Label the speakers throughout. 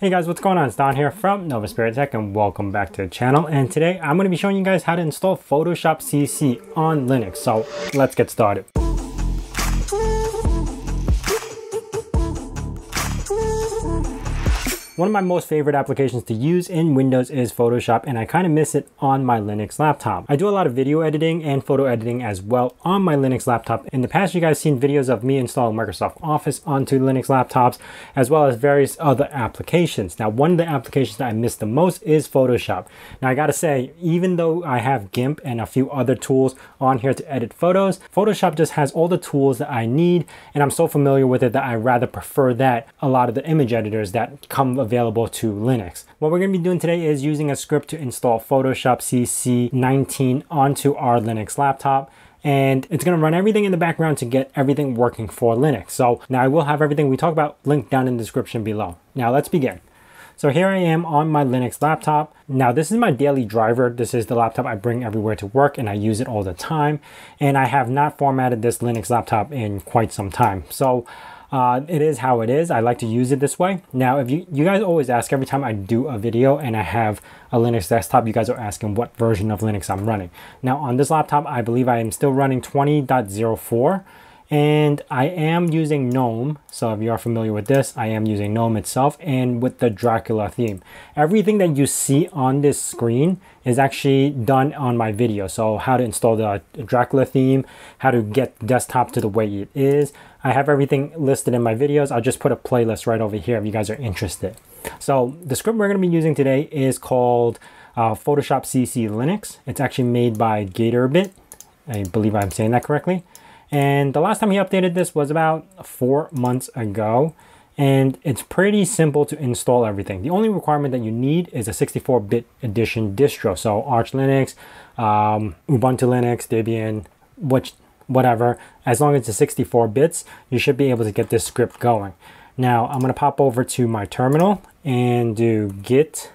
Speaker 1: Hey guys, what's going on? It's Don here from Novaspirit Tech and welcome back to the channel. And today I'm going to be showing you guys how to install Photoshop CC on Linux. So let's get started. One of my most favorite applications to use in Windows is Photoshop and I kind of miss it on my Linux laptop. I do a lot of video editing and photo editing as well on my Linux laptop. In the past, you guys seen videos of me installing Microsoft Office onto Linux laptops as well as various other applications. Now, one of the applications that I miss the most is Photoshop. Now, I gotta say, even though I have GIMP and a few other tools on here to edit photos, Photoshop just has all the tools that I need and I'm so familiar with it that I rather prefer that a lot of the image editors that come available to Linux. What we're going to be doing today is using a script to install Photoshop CC 19 onto our Linux laptop and it's going to run everything in the background to get everything working for Linux. So now I will have everything we talk about linked down in the description below. Now let's begin. So here I am on my Linux laptop. Now this is my daily driver. This is the laptop I bring everywhere to work and I use it all the time. And I have not formatted this Linux laptop in quite some time. So uh, it is how it is. I like to use it this way. Now, if you, you guys always ask every time I do a video and I have a Linux desktop, you guys are asking what version of Linux I'm running. Now on this laptop, I believe I am still running 20.04 and I am using GNOME. So if you are familiar with this, I am using GNOME itself and with the Dracula theme. Everything that you see on this screen is actually done on my video. So how to install the Dracula theme, how to get desktop to the way it is. I have everything listed in my videos. I'll just put a playlist right over here if you guys are interested. So the script we're going to be using today is called uh, Photoshop CC Linux. It's actually made by Gatorbit. I believe I'm saying that correctly. And the last time he updated this was about four months ago. And it's pretty simple to install everything. The only requirement that you need is a 64-bit edition distro. So Arch Linux, um, Ubuntu Linux, Debian, which, whatever. As long as it's 64 bits, you should be able to get this script going. Now I'm to pop over to my terminal and do git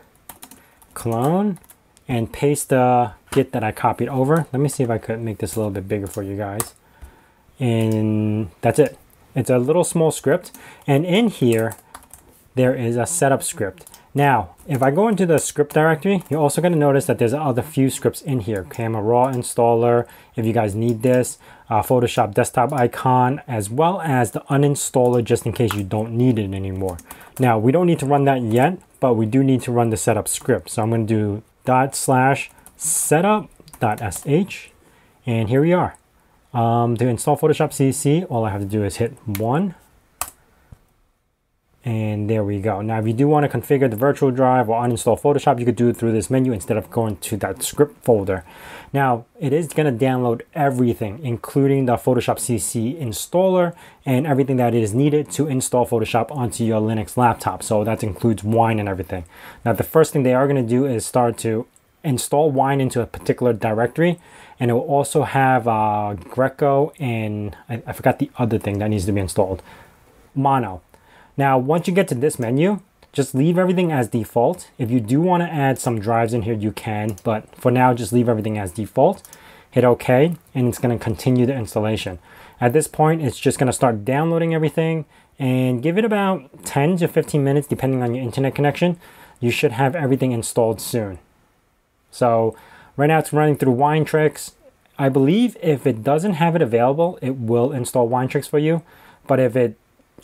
Speaker 1: clone and paste the git that I copied over. Let me see if I could make this a little bit bigger for you guys and that's it. It's a little small script. And in here, there is a setup script. Now, if I go into the script directory, you're also going to notice that there's other few scripts in here. Camera Raw installer, if you guys need this, uh, Photoshop desktop icon, as well as the uninstaller just in case you don't need it anymore. Now, we don't need to run that yet, but we do need to run the setup script. So I'm going to do dot slash setup dot sh, and here we are. Um, to install Photoshop CC, all I have to do is hit 1. And there we go. Now, if you do want to configure the virtual drive or uninstall Photoshop, you could do it through this menu instead of going to that script folder. Now, it is going to download everything, including the Photoshop CC installer and everything that is needed to install Photoshop onto your Linux laptop. So that includes Wine and everything. Now, the first thing they are going to do is start to install Wine into a particular directory and it will also have uh, Gecko and I, I forgot the other thing that needs to be installed, Mono. Now, once you get to this menu, just leave everything as default. If you do want to add some drives in here, you can, but for now, just leave everything as default. Hit OK, and it's going to continue the installation. At this point, it's just going to start downloading everything and give it about 10 to 15 minutes, depending on your internet connection. You should have everything installed soon. So Right now it's running through Winetricks. I believe if it doesn't have it available, it will install Winetricks for you. But if it,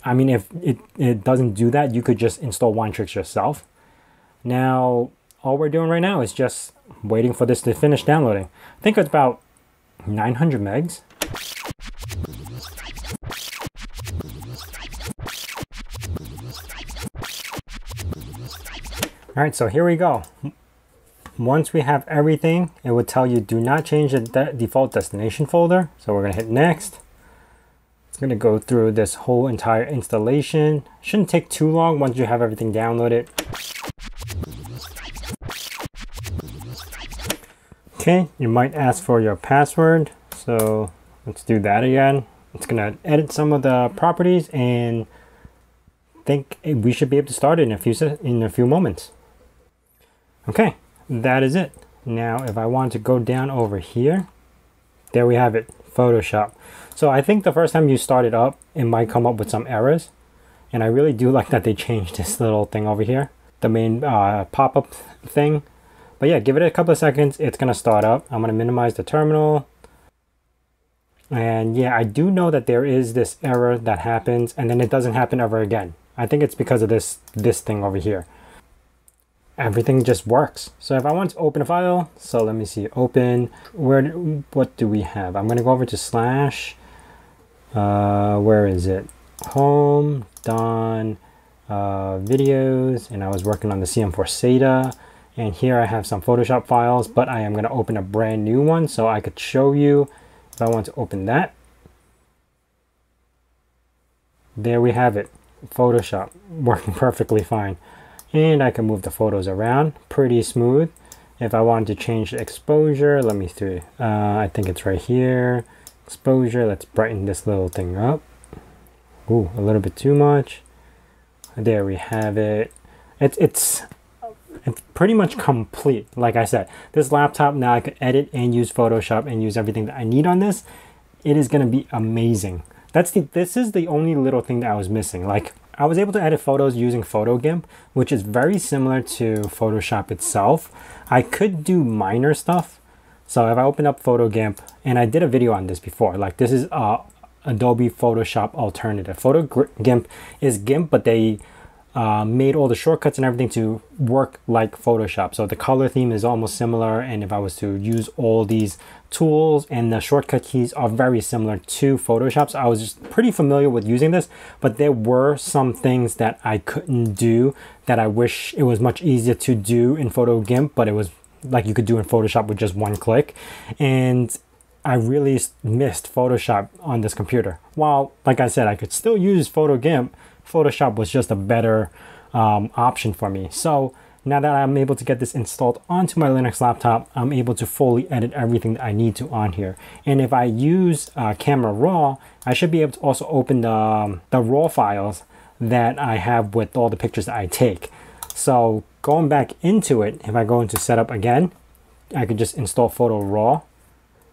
Speaker 1: I mean, if it, it doesn't do that, you could just install Winetricks yourself. Now, all we're doing right now is just waiting for this to finish downloading. I think it's about 900 megs. All right, so here we go. Once we have everything, it would tell you do not change the de default destination folder. So we're gonna hit next. It's gonna go through this whole entire installation. Shouldn't take too long once you have everything downloaded. Okay, you might ask for your password. So let's do that again. It's gonna edit some of the properties and think we should be able to start in a few in a few moments. Okay, that is it. Now, if I want to go down over here, there we have it, Photoshop. So I think the first time you start it up, it might come up with some errors. And I really do like that they changed this little thing over here, the main uh, pop-up thing. But yeah, give it a couple of seconds. It's going to start up. I'm going to minimize the terminal. And yeah, I do know that there is this error that happens and then it doesn't happen ever again. I think it's because of this, this thing over here. Everything just works. So if I want to open a file, so let me see, open, where, what do we have? I'm to go over to slash, uh, where is it? Home, don, uh, videos, and I was working on the CM4 SATA. And here I have some Photoshop files, but I am to open a brand new one so I could show you if I want to open that. There we have it. Photoshop working perfectly fine. And I can move the photos around pretty smooth. If I want to change the exposure, let me see. Uh, I think it's right here. Exposure, let's brighten this little thing up. Ooh, a little bit too much. There we have it. It's, it's it's pretty much complete. Like I said, this laptop now I can edit and use Photoshop and use everything that I need on this. It is going to be amazing. That's the, this is the only little thing that I was missing. Like I was able to edit photos using PhotoGimp, which is very similar to Photoshop itself. I could do minor stuff. So if I open up PhotoGimp, and I did a video on this before, like this is uh, Adobe Photoshop alternative. PhotoGimp is GIMP, but they uh, made all the shortcuts and everything to work like Photoshop. So the color theme is almost similar. And if I was to use all these tools and the shortcut keys are very similar to Photoshop. So I was just pretty familiar with using this, but there were some things that I couldn't do that I wish it was much easier to do in Photo GIMP, but it was like you could do in Photoshop with just one click. And I really missed Photoshop on this computer. While, like I said, I could still use Photo GIMP, Photoshop was just a better um, option for me. So now that I'm able to get this installed onto my Linux laptop, I'm able to fully edit everything that I need to on here. And if I use uh, Camera Raw, I should be able to also open the, um, the RAW files that I have with all the pictures that I take. So going back into it, if I go into setup again, I could just install Photo Raw,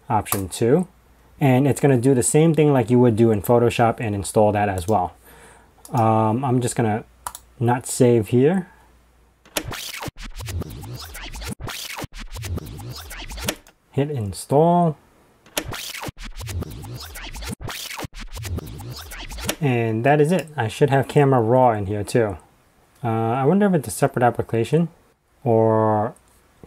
Speaker 1: option two, and it's gonna do the same thing like you would do in Photoshop and install that as well. Um, I'm just gonna not save here. Hit install. And that is it. I should have camera raw in here too. Uh, I wonder if it's a separate application or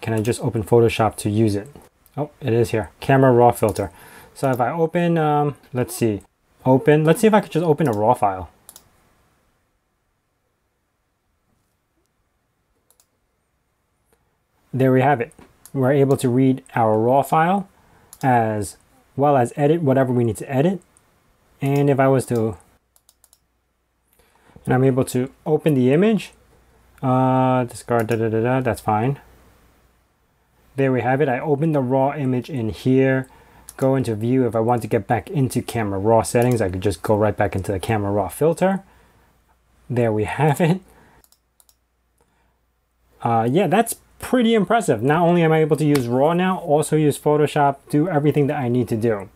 Speaker 1: can I just open Photoshop to use it? Oh, it is here. Camera raw filter. So if I open, um, let's see, open, let's see if I could just open a raw file. There we have it. We're able to read our raw file as well as edit whatever we need to edit. And if I was to, and I'm able to open the image, uh, discard, da, da, da, da, that's fine. There we have it. I open the raw image in here, go into view. If I want to get back into camera raw settings, I could just go right back into the camera raw filter. There we have it. Uh, yeah, that's pretty impressive. Not only am I able to use RAW now, also use Photoshop, do everything that I need to do.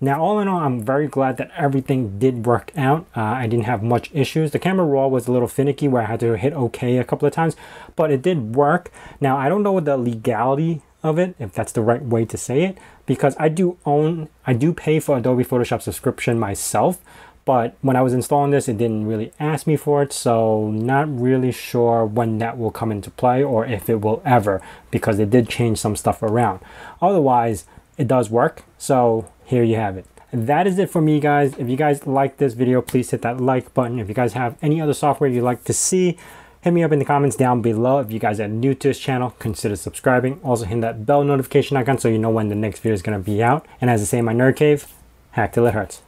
Speaker 1: Now, all in all, I'm very glad that everything did work out. Uh, I didn't have much issues. The camera raw was a little finicky where I had to hit OK a couple of times, but it did work. Now, I don't know the legality of it, if that's the right way to say it, because I do own, I do pay for Adobe Photoshop subscription myself, but when I was installing this, it didn't really ask me for it. So not really sure when that will come into play or if it will ever, because it did change some stuff around. Otherwise, it does work. So here you have it. That is it for me, guys. If you guys like this video, please hit that like button. If you guys have any other software you'd like to see, hit me up in the comments down below. If you guys are new to this channel, consider subscribing. Also hit that bell notification icon so you know when the next video is going to be out. And as I say in my nerd cave, hack till it hurts.